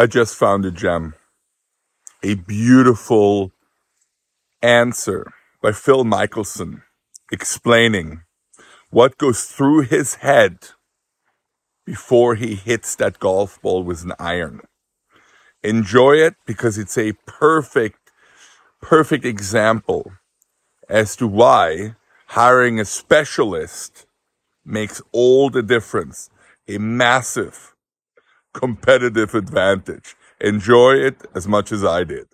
I just found a gem. A beautiful answer by Phil Mickelson explaining what goes through his head before he hits that golf ball with an iron. Enjoy it because it's a perfect, perfect example as to why hiring a specialist makes all the difference. A massive competitive advantage. Enjoy it as much as I did.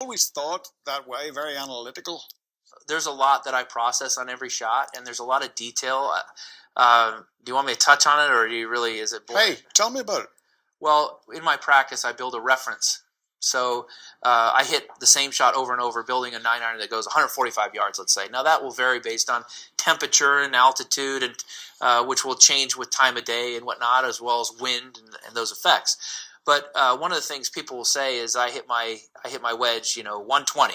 Always thought that way, very analytical. There's a lot that I process on every shot, and there's a lot of detail. Uh, do you want me to touch on it, or do you really? Is it? Boring? Hey, tell me about it. Well, in my practice, I build a reference. So uh, I hit the same shot over and over, building a nine iron that goes 145 yards, let's say. Now that will vary based on temperature and altitude, and uh, which will change with time of day and whatnot, as well as wind and, and those effects. But uh, one of the things people will say is I hit my I hit my wedge, you know, 120.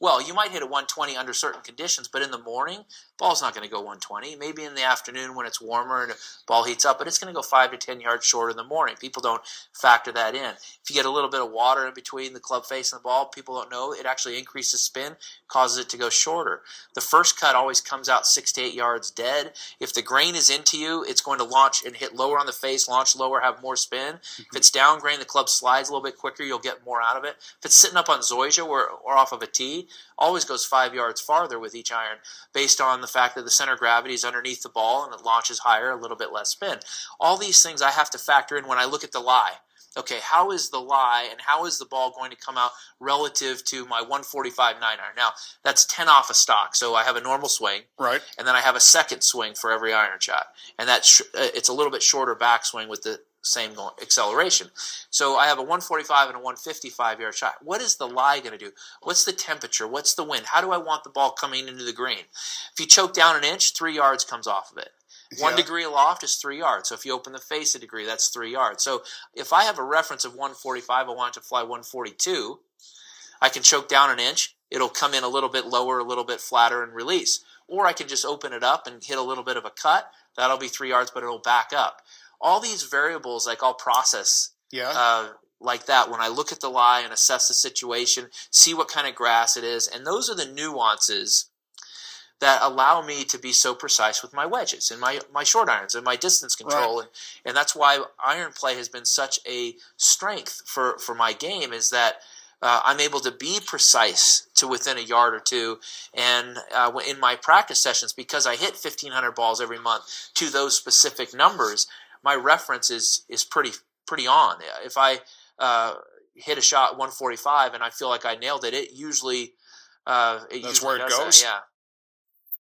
Well, you might hit a 120 under certain conditions, but in the morning, ball's not going to go 120. Maybe in the afternoon when it's warmer and ball heats up, but it's going to go 5 to 10 yards shorter in the morning. People don't factor that in. If you get a little bit of water in between the club face and the ball, people don't know it actually increases spin, causes it to go shorter. The first cut always comes out 6 to 8 yards dead. If the grain is into you, it's going to launch and hit lower on the face, launch lower, have more spin. Mm-hmm. If it's down grain, the club slides a little bit quicker, you'll get more out of it. If it's sitting up on zoysia or, or off of a tee, always goes 5 yards farther with each iron based on the fact that the center of gravity is underneath the ball and it launches higher, a little bit less spin. All these things I have to factor in when I look at the lie. Okay, how is the lie and how is the ball going to come out relative to my 145 9 iron? Now, that's 10 off a stock. So I have a normal swing. Right. And then I have a second swing for every iron shot. And that's uh, it's a little bit shorter backswing with the same acceleration. So I have a 145 and a 155 yard shot. What is the lie going to do? What's the temperature? What's the wind? How do I want the ball coming into the green? If you choke down an inch, three yards comes off of it. One yeah. degree aloft is three yards. So if you open the face a degree, that's three yards. So if I have a reference of 145, I want it to fly 142. I can choke down an inch. It'll come in a little bit lower, a little bit flatter, and release. Or I can just open it up and hit a little bit of a cut. That'll be three yards, but it'll back up all these variables like I'll process yeah. Uh, like that when I look at the lie and assess the situation, see what kind of grass it is, and those are the nuances that allow me to be so precise with my wedges and my, my short irons and my distance control. Right. And, and that's why iron play has been such a strength for, for my game is that uh, I'm able to be precise to within a yard or two. And uh, in my practice sessions, because I hit 1,500 balls every month to those specific numbers, my reference is is pretty pretty on. If I uh, hit a shot 145 and I feel like I nailed it, it usually uh, it that's where it goes. That. Yeah,